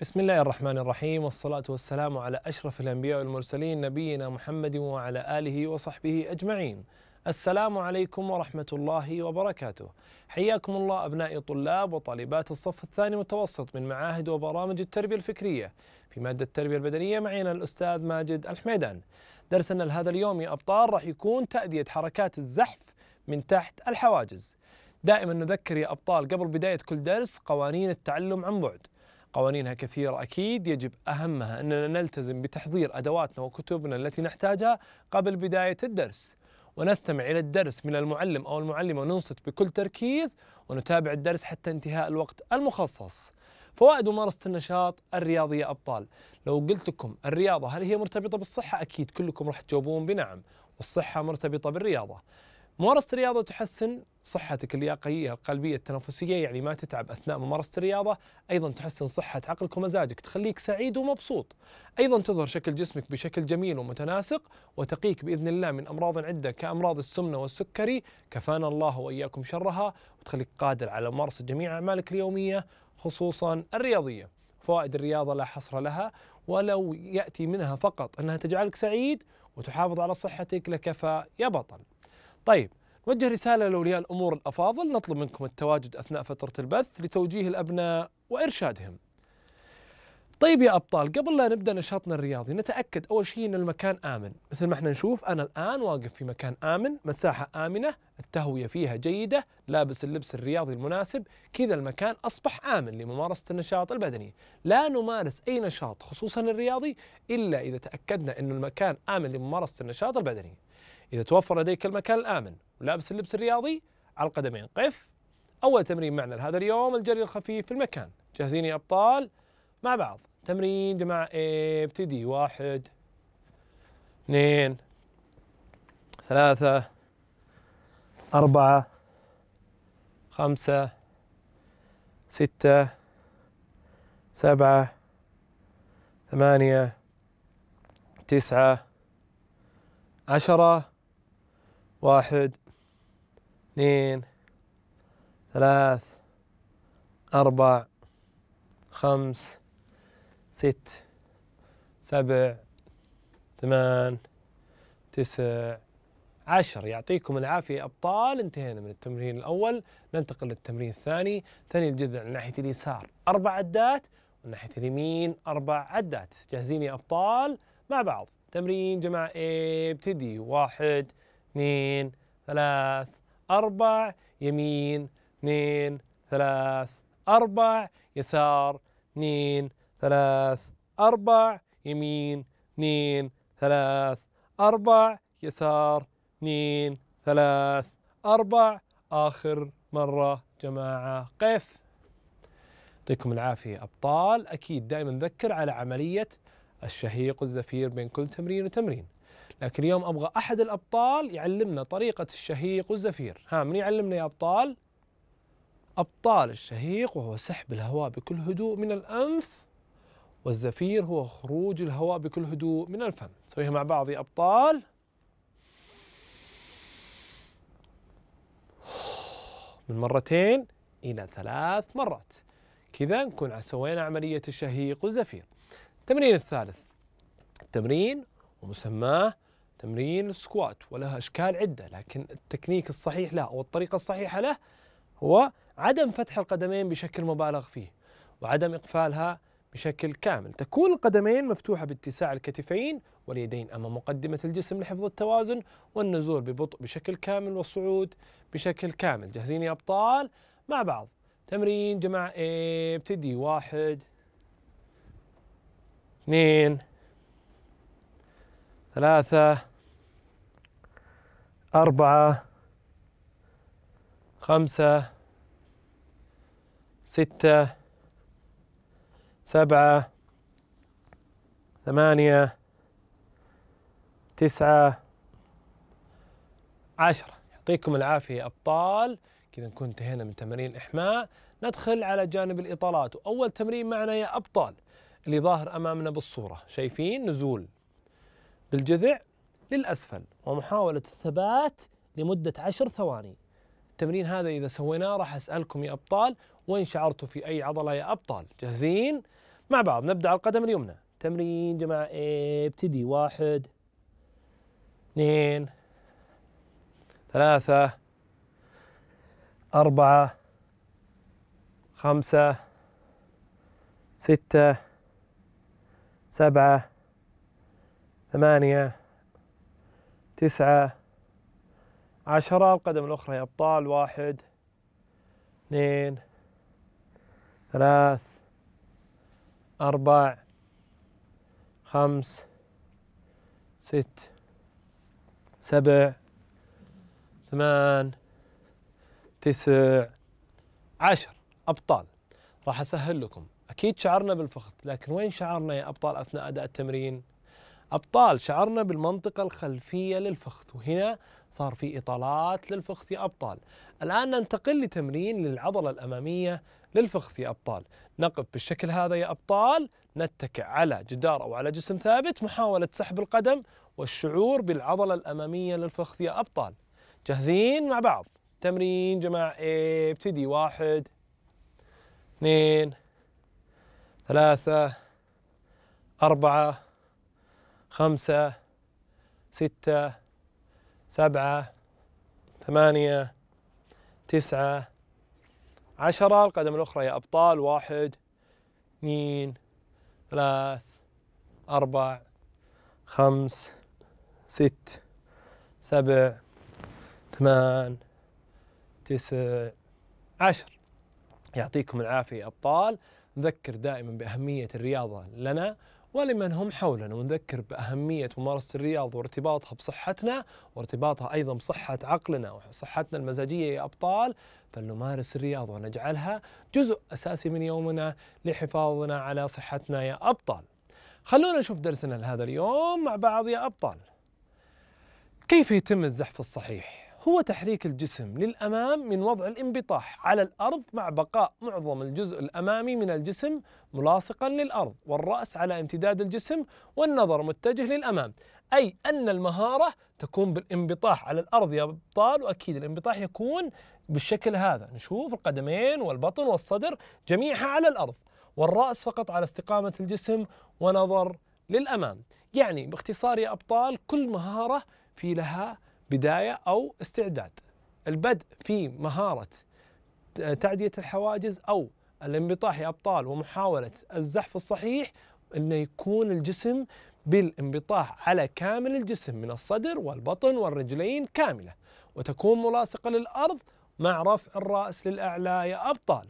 بسم الله الرحمن الرحيم والصلاة والسلام على أشرف الأنبياء والمرسلين نبينا محمد وعلى آله وصحبه أجمعين. السلام عليكم ورحمة الله وبركاته. حياكم الله أبنائي طلاب وطالبات الصف الثاني متوسط من معاهد وبرامج التربية الفكرية في مادة التربية البدنية معنا الأستاذ ماجد الحميدان. درسنا لهذا اليوم يا أبطال راح يكون تأدية حركات الزحف من تحت الحواجز. دائما نذكر يا أبطال قبل بداية كل درس قوانين التعلم عن بعد. قوانينها كثيرة أكيد. يجب أهمها أننا نلتزم بتحضير أدواتنا وكتبنا التي نحتاجها قبل بداية الدرس. ونستمع إلى الدرس من المعلم أو المعلمة وننصت بكل تركيز ونتابع الدرس حتى انتهاء الوقت المخصص. فوائد ممارسة النشاط الرياضي يا أبطال. لو قلت لكم الرياضة هل هي مرتبطة بالصحة؟ أكيد كلكم راح تجاوبون بنعم. والصحة مرتبطة بالرياضة. ممارسة الرياضة تحسن صحتك اللياقية القلبية التنفسية يعني ما تتعب أثناء ممارسة الرياضة. أيضا تحسن صحة عقلك ومزاجك تخليك سعيد ومبسوط. أيضا تظهر شكل جسمك بشكل جميل ومتناسق وتقيك بإذن الله من أمراض عدة كأمراض السمنة والسكري. كفانا الله وإياكم شرها وتخليك قادر على ممارسة جميع أعمالك اليومية خصوصا الرياضية. فوائد الرياضة لا حصر لها ولو يأتي منها فقط أنها تجعلك سعيد وتحافظ على صحتك لكفى يا بطل. طيب نوجه رسالة لأولياء الأمور الأفاضل نطلب منكم التواجد أثناء فترة البث لتوجيه الأبناء وإرشادهم. طيب يا أبطال قبل لا نبدأ نشاطنا الرياضي نتأكد أول شيء أن المكان آمن. مثل ما إحنا نشوف أنا الآن واقف في مكان آمن مساحة آمنة التهوية فيها جيدة لابس اللبس الرياضي المناسب كذا المكان أصبح آمن لممارسة النشاط البدني. لا نمارس أي نشاط خصوصا الرياضي إلا إذا تأكدنا أن المكان آمن لممارسة النشاط البدني. إذا توفر لديك المكان الآمن ولابس اللبس الرياضي على القدمين قف. أول تمرين معنا لهذا اليوم الجري الخفيف في المكان. جاهزين يا أبطال؟ مع بعض. تمرين جماعة ابتدي. واحد اثنين ثلاثة أربعة خمسة ستة سبعة ثمانية تسعة عشرة. واحد اثنين ثلاث أربع خمس ست سبع ثمان تسع عشر. يعطيكم العافية. أبطال انتهينا من التمرين الأول. ننتقل للتمرين الثاني. ثاني الجذع من ناحية اليسار أربع عدات وناحية اليمين أربع عدات. جاهزين يا أبطال؟ مع بعض. تمرين جماعة ابتدي. واحد اثنين ثلاث أربع يمين اثنين ثلاث أربع يسار اثنين ثلاث أربع يمين اثنين ثلاث أربع يسار اثنين ثلاث أربع. آخر مرة جماعة قف. يعطيكم العافية أبطال. أكيد دائما نذكر على عملية الشهيق والزفير بين كل تمرين وتمرين. لكن اليوم أبغى أحد الأبطال يعلمنا طريقة الشهيق والزفير. ها من يعلمنا يا أبطال؟ أبطال الشهيق وهو سحب الهواء بكل هدوء من الأنف والزفير هو خروج الهواء بكل هدوء من الفم. نسويها مع بعض يا أبطال. من مرتين إلى ثلاث مرات. كذا نكون سوينا عملية الشهيق والزفير. التمرين الثالث. التمرين ومسماه تمرين ال squat وله أشكال عدة لكن التكنيك الصحيح له أو الطريقة الصحيحة له هو عدم فتح القدمين بشكل مبالغ فيه وعدم إقفالها بشكل كامل. تكون القدمين مفتوحة باتساع الكتفين واليدين امام مقدمة الجسم لحفظ التوازن والنزول ببطء بشكل كامل والصعود بشكل كامل. جاهزين يا أبطال؟ مع بعض. تمرين جماعة ابتدي. واحد اثنين ثلاثة أربعة خمسة ستة سبعة ثمانية تسعة عشرة. يعطيكم العافية أبطال. كذا نكون انتهينا من تمارين الإحماء. ندخل على جانب الإطالات. وأول تمرين معنا يا أبطال اللي ظاهر أمامنا بالصورة. شايفين نزول بالجذع؟ للأسفل. ومحاولة الثبات لمدة عشر ثواني. التمرين هذا إذا سويناه راح أسألكم يا أبطال وين شعرتوا في أي عضلة يا أبطال. جاهزين؟ مع بعض نبدأ على القدم اليمنى. تمرين جماعة ابتدي. واحد اثنين ثلاثة أربعة خمسة ستة سبعة ثمانية تسعة عشرة القدم الأخرى يا أبطال واحد اثنين ثلاث أربع خمس ست سبع ثمان تسع عشر. أبطال راح أسهل لكم. أكيد شعرنا بالفخذ لكن وين شعرنا يا أبطال أثناء أداء التمرين؟ أبطال شعرنا بالمنطقة الخلفية للفخذ وهنا صار في إطالات للفخذ يا أبطال. الآن ننتقل لتمرين للعضلة الأمامية للفخذ يا أبطال. نقف بالشكل هذا يا أبطال نتكئ على جدار أو على جسم ثابت محاولة سحب القدم والشعور بالعضلة الأمامية للفخذ يا أبطال. جاهزين مع بعض؟ تمرين جماعة ابتدي. واحد اثنين ثلاثة أربعة خمسة ستة سبعة ثمانية تسعة عشرة. القدم الأخرى يا أبطال واحد اثنين ثلاث أربع خمس ست سبع ثمان تسع عشر. يعطيكم العافية أبطال. نذكر دائما بأهمية الرياضة لنا ولمن هم حولنا. ونذكر بأهمية ممارسة الرياضة وارتباطها بصحتنا وارتباطها أيضا بصحة عقلنا وصحتنا المزاجية يا أبطال. فلنمارس الرياضة ونجعلها جزء أساسي من يومنا لحفاظنا على صحتنا يا أبطال. خلونا نشوف درسنا لهذا اليوم مع بعض يا أبطال. كيف يتم الزحف الصحيح؟ هو تحريك الجسم للأمام من وضع الانبطاح على الأرض مع بقاء معظم الجزء الأمامي من الجسم ملاصقا للأرض والرأس على امتداد الجسم والنظر متجه للأمام. أي أن المهارة تكون بالانبطاح على الأرض يا أبطال وأكيد الانبطاح يكون بالشكل هذا. نشوف القدمين والبطن والصدر جميعها على الأرض والرأس فقط على استقامة الجسم ونظر للأمام. يعني باختصار يا أبطال كل مهارة في لها بداية أو استعداد. البدء في مهارة تعدية الحواجز أو الانبطاح يا أبطال ومحاولة الزحف الصحيح أنه يكون الجسم بالانبطاح على كامل الجسم من الصدر والبطن والرجلين كاملة وتكون ملاصقة للأرض مع رفع الرأس للأعلى يا أبطال.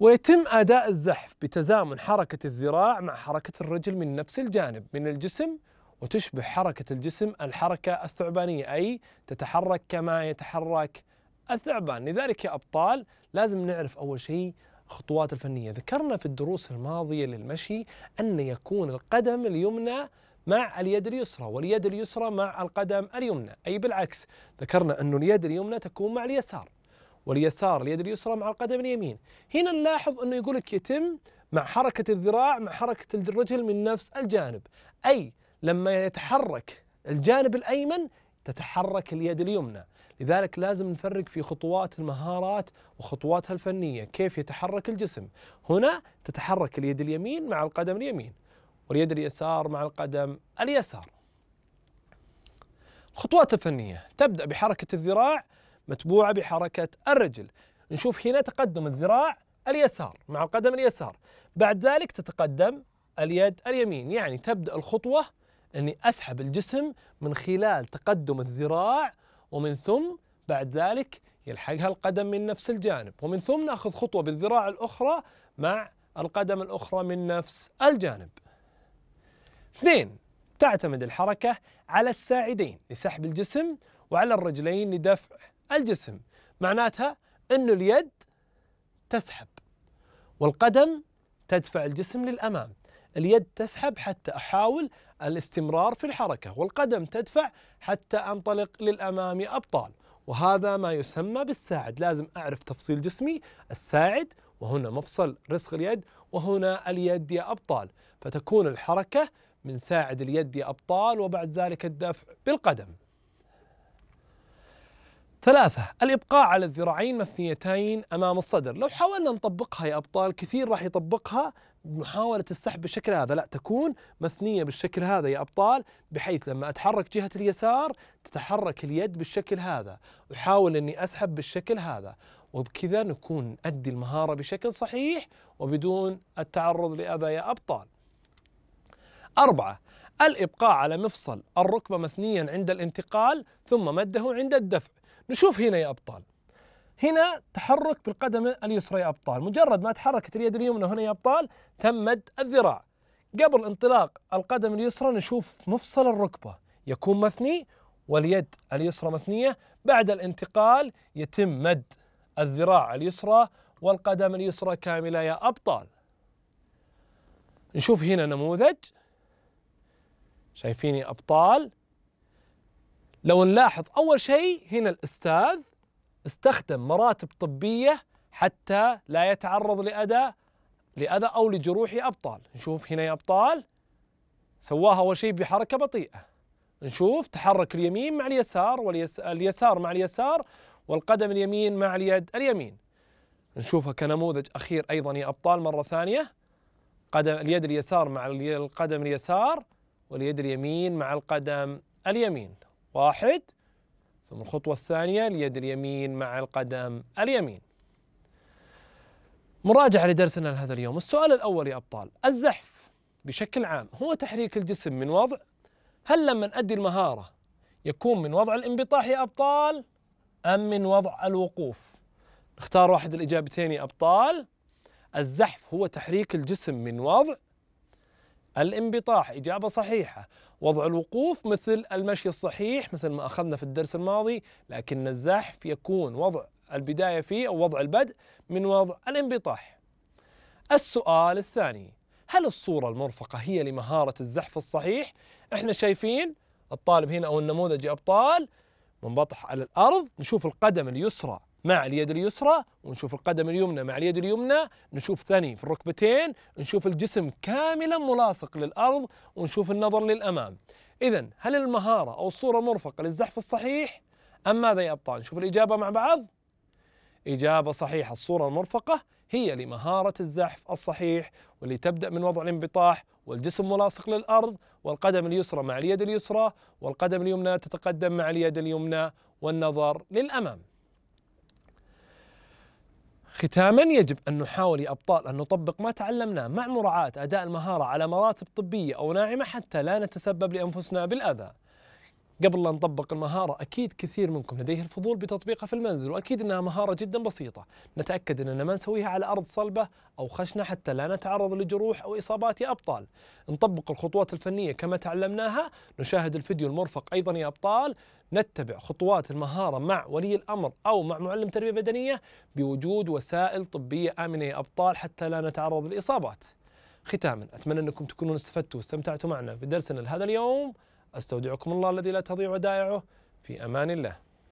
ويتم أداء الزحف بتزامن حركة الذراع مع حركة الرجل من نفس الجانب من الجسم وتشبه حركة الجسم الحركة الثعبانية أي تتحرك كما يتحرك الثعبان. لذلك يا أبطال لازم نعرف أول شيء خطوات الفنية. ذكرنا في الدروس الماضية للمشي أن يكون القدم اليمنى مع اليد اليسرى واليد اليسرى مع القدم اليمنى أي بالعكس ذكرنا أن اليد اليمنى تكون مع اليسار واليسار اليد اليسرى مع القدم اليمين. هنا نلاحظ أنه يقول لك يتم مع حركة الذراع مع حركة الرجل من نفس الجانب أي لما يتحرك الجانب الأيمن تتحرك اليد اليمنى. لذلك لازم نفرق في خطوات المهارات وخطواتها الفنية كيف يتحرك الجسم. هنا تتحرك اليد اليمين مع القدم اليمين واليد اليسار مع القدم اليسار. الخطوات الفنية تبدأ بحركة الذراع متبوعة بحركة الرجل. نشوف هنا تقدم الذراع اليسار مع القدم اليسار. بعد ذلك تتقدم اليد اليمين يعني تبدأ الخطوة إني أسحب الجسم من خلال تقدم الذراع ومن ثم بعد ذلك يلحقها القدم من نفس الجانب ومن ثم نأخذ خطوة بالذراع الأخرى مع القدم الأخرى من نفس الجانب. اثنين تعتمد الحركة على الساعدين لسحب الجسم وعلى الرجلين لدفع الجسم، معناتها إنه اليد تسحب والقدم تدفع الجسم للأمام. اليد تسحب حتى أحاول الاستمرار في الحركة والقدم تدفع حتى أنطلق للأمام أبطال. وهذا ما يسمى بالساعد. لازم أعرف تفصيل جسمي الساعد وهنا مفصل رسغ اليد وهنا اليد يا أبطال. فتكون الحركة من ساعد اليد يا أبطال وبعد ذلك الدفع بالقدم. ثلاثة الإبقاء على الذراعين مثنيتين أمام الصدر. لو حاولنا نطبقها يا أبطال كثير راح يطبقها بمحاولة السحب بالشكل هذا. لا تكون مثنية بالشكل هذا يا أبطال بحيث لما أتحرك جهة اليسار تتحرك اليد بالشكل هذا وحاول أني أسحب بالشكل هذا. وبكذا نكون أدي المهارة بشكل صحيح وبدون التعرض لأذى يا أبطال. أربعة الإبقاء على مفصل الركبة مثنيا عند الانتقال ثم مده عند الدفع. نشوف هنا يا أبطال. هنا تحرك بالقدم اليسرى يا أبطال. مجرد ما تحركت اليد اليمنى هنا يا أبطال تم مد الذراع. قبل انطلاق القدم اليسرى نشوف مفصل الركبة. يكون مثني واليد اليسرى مثنية. بعد الانتقال يتم مد الذراع اليسرى والقدم اليسرى كاملة يا أبطال. نشوف هنا نموذج. شايفين يا أبطال؟ لو نلاحظ أول شيء هنا الأستاذ استخدم مراتب طبية حتى لا يتعرض لأذى لأذى أو لجروح أبطال. نشوف هنا يا أبطال. سواها أول شيء بحركة بطيئة. نشوف تحرك اليمين مع اليسار واليسار مع اليسار والقدم اليمين مع اليد اليمين. نشوفها كنموذج أخير أيضا يا أبطال مرة ثانية. قدم اليد اليسار مع القدم اليسار واليد اليمين مع القدم اليمين. واحد. ثم الخطوة الثانية اليد اليمين مع القدم اليمين. مراجعة لدرسنا لهذا اليوم. السؤال الأول يا أبطال الزحف بشكل عام هو تحريك الجسم من وضع؟ هل لما نأدي المهارة يكون من وضع الانبطاح يا أبطال أم من وضع الوقوف؟ اختار واحد الإجابتين يا أبطال. الزحف هو تحريك الجسم من وضع الانبطاح إجابة صحيحة. وضع الوقوف مثل المشي الصحيح مثل ما أخذنا في الدرس الماضي لكن الزحف يكون وضع البداية فيه أو وضع البدء من وضع الانبطاح. السؤال الثاني هل الصورة المرفقة هي لمهارة الزحف الصحيح؟ إحنا شايفين الطالب هنا أو النموذج أبطال منبطح على الأرض نشوف القدم اليسرى. مع اليد اليسرى ونشوف القدم اليمنى مع اليد اليمنى نشوف ثاني في الركبتين نشوف الجسم كاملا ملاصق للأرض ونشوف النظر للأمام. إذا هل المهارة أو الصورة المرفقة للزحف الصحيح؟ أم ماذا يا أبطال؟ نشوف الإجابة مع بعض. إجابة صحيحة الصورة المرفقة هي لمهارة الزحف الصحيح واللي تبدأ من وضع الانبطاح والجسم ملاصق للأرض والقدم اليسرى مع اليد اليسرى والقدم اليمنى تتقدم مع اليد اليمنى والنظر للأمام. ختاما يجب أن نحاول يا أبطال أن نطبق ما تعلمناه مع مراعاة أداء المهارة على مراتب طبية أو ناعمة حتى لا نتسبب لأنفسنا بالأذى. قبل لا نطبق المهارة أكيد كثير منكم لديه الفضول بتطبيقها في المنزل وأكيد أنها مهارة جدا بسيطة. نتأكد أننا ما نسويها على أرض صلبة أو خشنة حتى لا نتعرض لجروح أو إصابات يا أبطال. نطبق الخطوات الفنية كما تعلمناها. نشاهد الفيديو المرفق أيضا يا أبطال. نتبع خطوات المهارة مع ولي الأمر أو مع معلم تربية بدنية بوجود وسائل طبية آمنة يا أبطال حتى لا نتعرض للإصابات. ختاما أتمنى أنكم تكونوا استفدتوا واستمتعتوا معنا في درسنا لهذا اليوم. أستودعكم الله الذي لا تضيع ودائعه في أمان الله.